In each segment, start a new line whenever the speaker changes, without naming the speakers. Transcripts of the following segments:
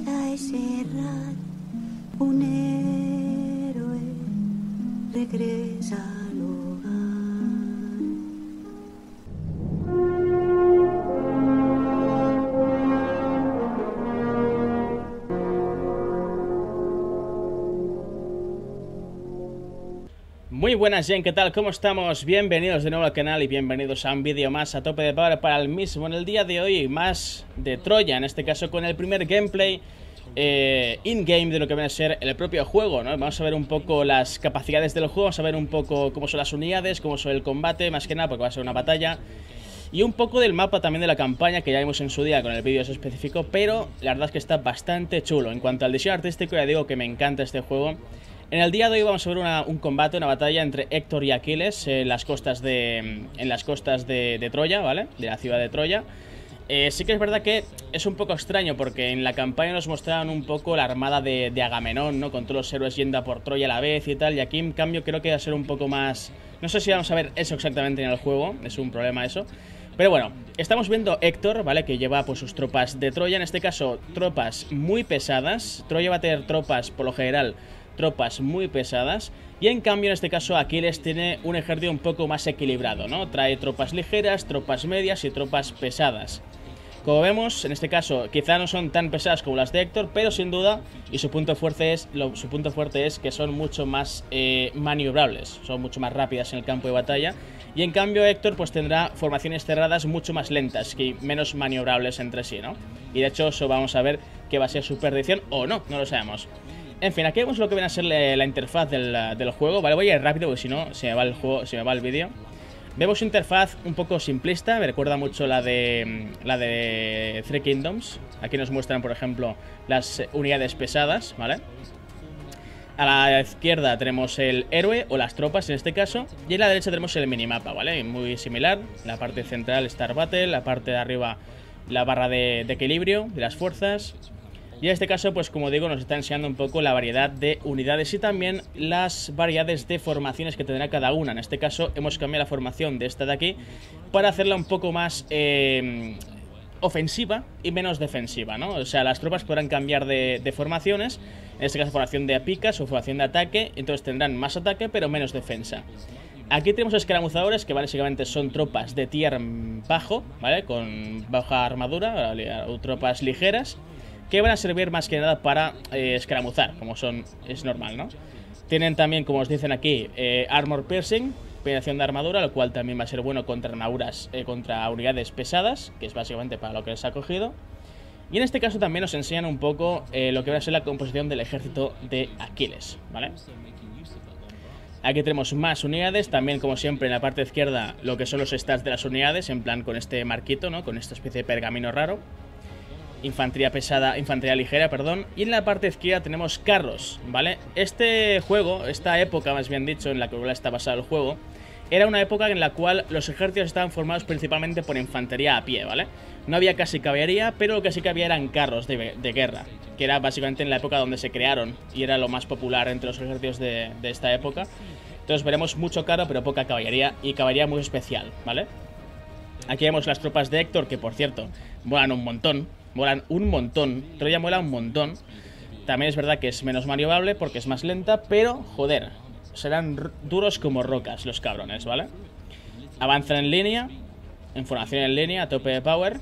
vida es errar, un héroe regresa
Muy buenas, Jen, ¿qué tal? ¿Cómo estamos? Bienvenidos de nuevo al canal y bienvenidos a un vídeo más a tope de power para el mismo. En el día de hoy, más de Troya, en este caso con el primer gameplay eh, in-game de lo que viene a ser el propio juego, ¿no? Vamos a ver un poco las capacidades del juego, vamos a ver un poco cómo son las unidades, cómo son el combate, más que nada porque va a ser una batalla. Y un poco del mapa también de la campaña que ya vimos en su día con el vídeo específico, pero la verdad es que está bastante chulo. En cuanto al diseño artístico, ya digo que me encanta este juego. En el día de hoy vamos a ver una- un combate, una batalla entre Héctor y Aquiles en las costas de, en las costas de, Troya, ¿vale? De la ciudad de Troya. Eh, sí que es verdad que es un poco extraño porque en la campaña nos mostraban un poco la armada de, de Agamenón, ¿no? Con todos los héroes yendo a por Troya a la vez y tal. Y aquí, en cambio, creo que va a ser un poco más... No sé si vamos a ver eso exactamente en el juego, es un problema eso. Pero bueno, estamos viendo Héctor, ¿vale? Que lleva pues sus tropas de Troya, en este caso tropas muy pesadas. Troya va a tener tropas, por lo general, tropas muy pesadas. Y en cambio, en este caso, Aquiles tiene un ejército un poco más equilibrado, ¿no? Trae tropas ligeras, tropas medias y tropas pesadas. Como vemos, en este caso, quizá no son tan pesadas como las de Héctor, pero sin duda, y su punto fuerte es, lo- su punto fuerte es que son mucho más eh, maniobrables, son mucho más rápidas en el campo de batalla. Y en cambio, Héctor pues tendrá formaciones cerradas mucho más lentas y menos maniobrables entre sí, ¿no? Y de hecho, eso vamos a ver que va a ser su perdición o no, no lo sabemos. En fin, aquí vemos lo que viene a ser la, la interfaz del, del juego, ¿vale? Voy a ir rápido porque si no, se me va el juego, se me va el vídeo. Vemos interfaz un poco simplista, me recuerda mucho la de la de Three Kingdoms. Aquí nos muestran, por ejemplo, las eh, unidades pesadas, ¿vale? A la izquierda tenemos el héroe o las tropas en este caso, y en la derecha tenemos el minimapa, ¿vale? Muy similar. La parte central Star Battle, la parte de arriba la barra de equilibrio de las fuerzas. Y en este caso, pues como digo, nos está enseñando un poco la variedad de unidades y también las variedades de formaciones que tendrá cada una. En este caso, hemos cambiado la formación de esta de aquí para hacerla un poco más eh, ofensiva y menos defensiva, ¿no? O sea, las tropas podrán cambiar de, formaciones, en este caso formación de picas o formación de ataque, entonces tendrán más ataque pero menos defensa. Aquí tenemos escaramuzadores que básicamente son tropas de tier bajo, ¿vale? Con baja armadura, o tropas ligeras, que van a servir más que nada para eh, escaramuzar, como son es normal, ¿no? Tienen también, como os dicen aquí, eh, armor piercing, penetración de armadura, lo cual también va a ser bueno contra armaduras, eh, contra unidades pesadas, que es básicamente para lo que les ha cogido. Y en este caso también nos enseñan un poco lo que va a ser la composición del ejército de Aquiles, ¿vale? Aquí tenemos más unidades, también como siempre en la parte izquierda lo que son los stats de las unidades, en plan con este marquito, ¿no? Con esta especie de pergamino raro. Infantería pesada, infantería ligera, perdón. Y en la parte izquierda tenemos carros, ¿vale? Este juego, esta época más bien dicho, en la que está basado el juego, era una época en la cual los ejércitos estaban formados principalmente por infantería a pie, ¿vale? No había casi caballería, pero lo que sí que había eran carros de, guerra, que era básicamente en la época donde se crearon y era lo más popular entre los ejércitos de, de esta época. Entonces veremos mucho carro, pero poca caballería y caballería muy especial, ¿vale? Aquí vemos las tropas de Héctor, que por cierto, molan un montón. Molan un montón. Troya mola un montón. También es verdad que es menos maniobrable porque es más lenta, pero joder, serán duros como rocas los cabrones, ¿vale? Avanzan en línea, en formación en línea, a tope de power.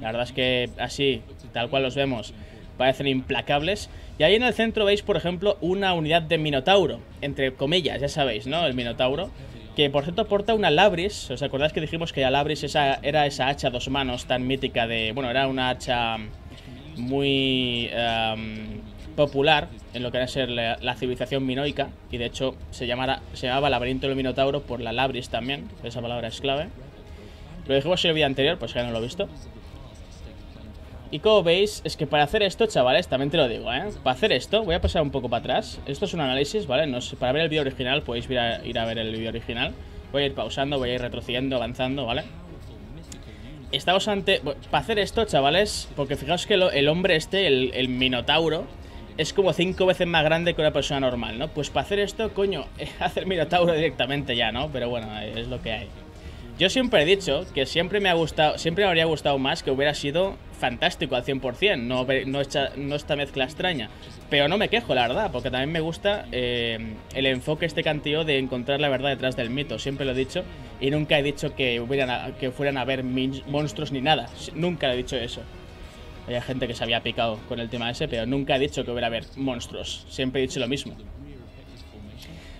La verdad es que así, tal cual los vemos, parecen implacables. Y ahí en el centro veis, por ejemplo, una unidad de Minotauro, entre comillas, ya sabéis, ¿no? El Minotauro. Que por cierto porta una Labris. ¿Os acordáis que dijimos que la Labris esa, era esa hacha dos manos tan mítica de. Bueno, era una hacha muy em, popular en lo que era ser la, la civilización minoica. Y de hecho se, llamara, se llamaba Laberinto del Minotauro por la Labris también. Esa palabra es clave. Lo dijimos en el vídeo anterior, pues ya no lo he visto. Y como veis, es que para hacer esto, chavales, también te lo digo, ¿eh? Para hacer esto, voy a pasar un poco para atrás. Esto es un análisis, ¿vale? No sé, para ver el vídeo original, podéis ir a, ir a ver el vídeo original. Voy a ir pausando, voy a ir retrocediendo, avanzando, ¿vale? Estamos ante... Para hacer esto, chavales, porque fijaos que el hombre este, el, el Minotauro, es como cinco veces más grande que una persona normal, ¿no? Pues para hacer esto, coño, hacer Minotauro directamente ya, ¿no? Pero bueno, es lo que hay. Yo siempre he dicho que siempre me ha gustado, siempre me habría gustado más que hubiera sido fantástico al 100%, no, no, esta mezcla extraña. Pero no me quejo, la verdad, porque también me gusta eh, el enfoque este cantillo de encontrar la verdad detrás del mito, siempre lo he dicho, y nunca he dicho que, fueran a haber monstruos ni nada, nunca he dicho eso. Hay gente que se había picado con el tema ese, pero nunca he dicho que hubiera a haber monstruos, siempre he dicho lo mismo.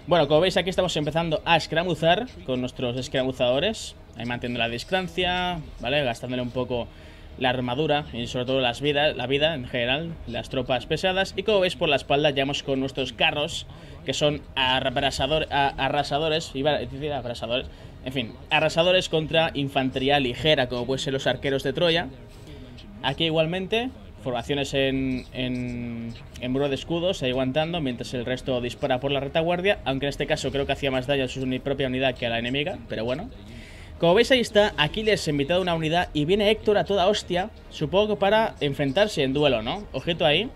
Bueno, como veis aquí estamos empezando a escramuzar con nuestros escramuzadores. Ahí manteniendo la distancia, ¿vale? Gastándole un poco la armadura y sobre todo las vidas, la vida en general, las tropas pesadas. Y como veis por la espalda llevamos con nuestros carros, que son arrasador, arrasadores, iba a decir arrasadores, en fin, arrasadores contra infantería ligera, como pueden ser los arqueros de Troya. Aquí igualmente formaciones en, en, muro de escudos, ahí aguantando, mientras el resto dispara por la retaguardia, aunque en este caso creo que hacía más daño a su propia unidad que a la enemiga, pero bueno. Como veis ahí está, Aquiles invitado a una unidad y viene Héctor a toda hostia, supongo que para enfrentarse en duelo, ¿no? Ojito ahí.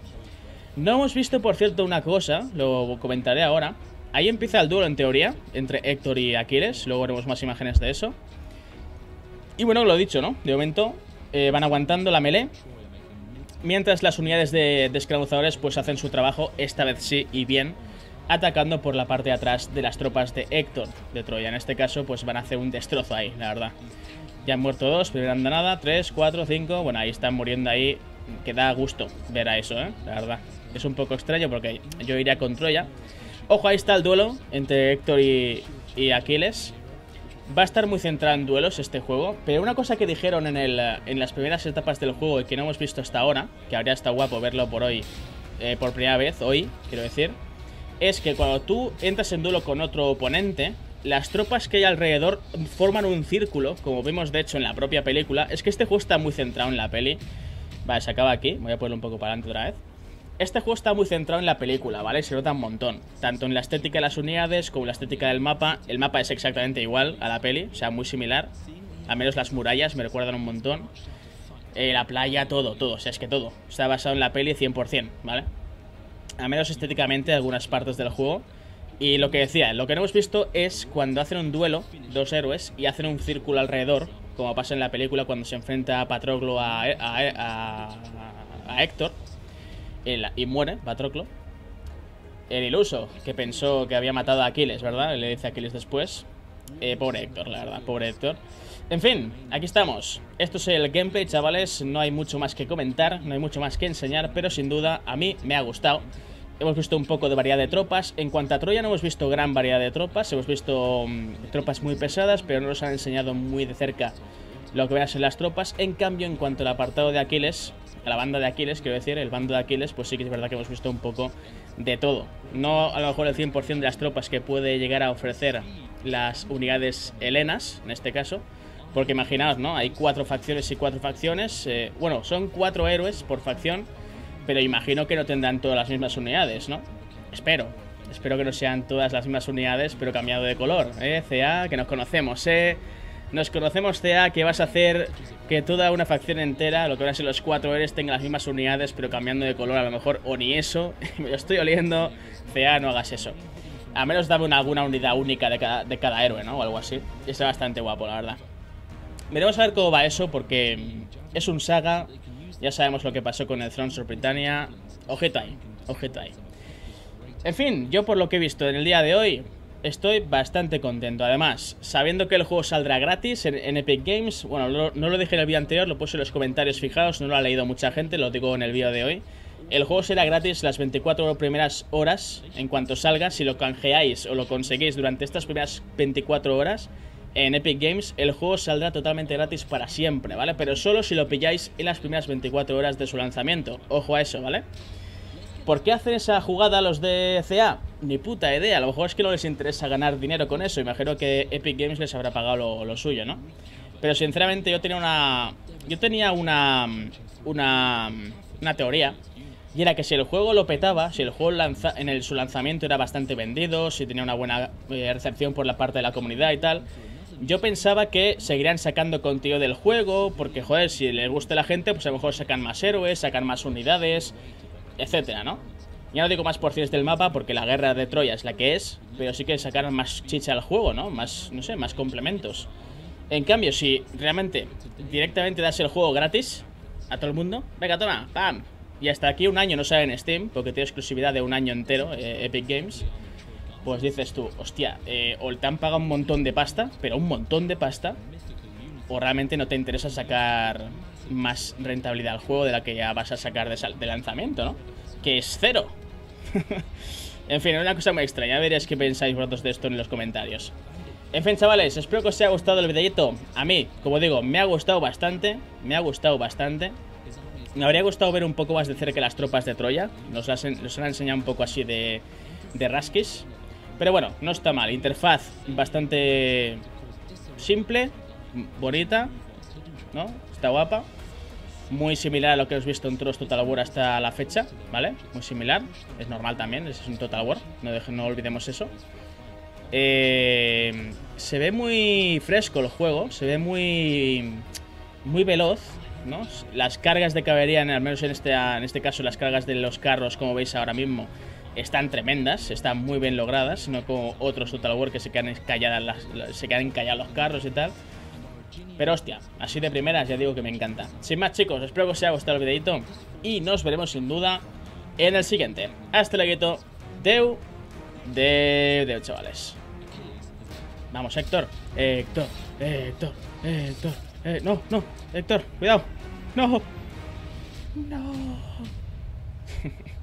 No hemos visto, por cierto, una cosa, lo comentaré ahora. Ahí empieza el duelo en teoría, entre Héctor y Aquiles, luego veremos más imágenes de eso. Y bueno, lo dicho, ¿no? De momento eh, van aguantando la melee, Mientras las unidades de, de pues hacen su trabajo, esta vez sí y bien, atacando por la parte de atrás de las tropas de Héctor de Troya. En este caso, pues van a hacer un destrozo ahí, la verdad. Ya han muerto dos, primera andanada, tres, cuatro, cinco. Bueno, ahí están muriendo ahí. Que da gusto ver a eso, ¿eh? La verdad. Es un poco extraño porque yo iría con Troya. Ojo, ahí está el duelo entre Héctor y Aquiles. Va a estar muy centrado en duelos este juego, pero una cosa que dijeron en, el, en las primeras etapas del juego y que no hemos visto hasta ahora, que habría estado guapo verlo por hoy, eh, por primera vez, hoy, quiero decir, es que cuando tú entras en duelo con otro oponente, las tropas que hay alrededor forman un círculo, como vimos de hecho en la propia película. Es que este juego está muy centrado en la peli. Vale, se acaba aquí, voy a ponerlo un poco para adelante otra vez. Este juego está muy centrado en la película, ¿vale? Se nota un montón. Tanto en la estética de las unidades como en la estética del mapa. El mapa es exactamente igual a la peli, o sea, muy similar. Al menos las murallas me recuerdan un montón. Eh, la playa, todo, todo. O sea, es que todo. Está basado en la peli 100%, ¿vale? Al menos estéticamente algunas partes del juego. Y lo que decía, lo que no hemos visto es cuando hacen un duelo, dos héroes, y hacen un círculo alrededor, como pasa en la película cuando se enfrenta a Patroclo a, Héctor y muere Patroclo. El iluso, que pensó que había matado a Aquiles, ¿verdad? Le dice a Aquiles después. Eh, pobre Héctor, la verdad, pobre Héctor. En fin, aquí estamos. Esto es el gameplay, chavales. No hay mucho más que comentar, no hay mucho más que enseñar, pero sin duda a mí me ha gustado. Hemos visto un poco de variedad de tropas. En cuanto a Troya no hemos visto gran variedad de tropas. Hemos visto mm, tropas muy pesadas, pero no nos han enseñado muy de cerca lo que van a ser las tropas. En cambio, en cuanto al apartado de Aquiles, la banda de Aquiles, quiero decir, el bando de Aquiles, pues sí que es verdad que hemos visto un poco de todo. No a lo mejor el 100% de las tropas que puede llegar a ofrecer las unidades helenas, en este caso. Porque imaginaos, ¿no? Hay cuatro facciones y cuatro facciones. Eh, bueno, son cuatro héroes por facción, pero imagino que no tendrán todas las mismas unidades, ¿no? Espero. Espero que no sean todas las mismas unidades, pero cambiado de color, ¿eh? CA, que nos conocemos, ¿eh? Nos conocemos, CA, que vas a hacer que toda una facción entera, lo que van a ser los cuatro héroes, tenga las mismas unidades, pero cambiando de color a lo mejor, o ni eso. Me lo estoy oliendo. CA, no hagas eso. A menos dame una, alguna unidad única de cada, de héroe, ¿no? O algo así. Y está bastante guapo, la verdad. Veremos a ver cómo va eso, porque es un saga. Ya sabemos lo que pasó con el Thrones of Britannia. Ojito ahí, ojito ahí. En fin, yo por lo que he visto en el día de hoy, estoy bastante contento. Además, sabiendo que el juego saldrá gratis en, Epic Games, bueno, no lo dije en el vídeo anterior, lo puse en los comentarios fijados, no lo ha leído mucha gente, lo digo en el vídeo de hoy. El juego será gratis las 24 primeras horas en cuanto salga. Si lo canjeáis o lo conseguís durante estas primeras 24 horas en Epic Games, el juego saldrá totalmente gratis para siempre, ¿vale? Pero solo si lo pilláis en las primeras 24 horas de su lanzamiento. Ojo a eso, ¿vale? ¿Por qué hacen esa jugada los de CA? Ni puta idea, a lo mejor es que no les interesa ganar dinero con eso. Imagino que Epic Games les habrá pagado lo, suyo, ¿no? Pero sinceramente yo tenía una... Yo tenía una... Una... Una teoría y era que si el juego lo petaba, si el juego en su lanzamiento era bastante vendido, si tenía una buena eh, recepción por la parte de la comunidad y tal, yo pensaba que seguirían sacando contenido del juego, porque joder, si les gusta la gente, pues a lo mejor sacan más héroes, sacan más unidades, etcétera, ¿no? Ya no digo más porciones del mapa porque la guerra de Troya es la que es, pero sí que sacaron más chicha al juego, ¿no? Más, no sé, más complementos. En cambio, si realmente directamente das el juego gratis a todo el mundo, venga, toma, pam. Y hasta aquí un año no sale en Steam, porque tiene exclusividad de un año entero, eh, Epic Games. Pues dices tú, hostia, eh, o te han pagado un montón de pasta, pero un montón de pasta, o realmente no te interesa sacar más rentabilidad al juego de la que ya vas a sacar de, lanzamiento, ¿no? Que es cero. en fin, una cosa muy extraña. Veréis qué pensáis vosotros de esto en los comentarios. En fin, chavales, espero que os haya gustado el videito. A mí, como digo, me ha gustado bastante. Me ha gustado bastante. Me habría gustado ver un poco más de cerca las tropas de Troya. Nos las, han enseñado un poco así de, de rasquis. Pero bueno, no está mal. Interfaz bastante simple, bonita, ¿no? Está guapa. Muy similar a lo que hemos visto en Trost Total War hasta la fecha, ¿vale? Muy similar. Es normal también, es un Total War. No, no olvidemos eso. Eh, se ve muy fresco el juego, se ve muy, muy veloz. ¿no? Las cargas de caballería, al menos en este, en este caso las cargas de los carros, como veis ahora mismo, están tremendas, están muy bien logradas, no como otros Total War que se quedan encalladas, se quedan encallados los carros y tal. Pero hostia, así de primeras ya digo que me encanta. Sin más chicos, espero que os haya gustado el videito y nos veremos sin duda en el siguiente. Hasta luego, deu, deu, deu chavales. Vamos Héctor, Héctor, Héctor, Héctor, eh, no, no, Héctor, cuidado, no, no.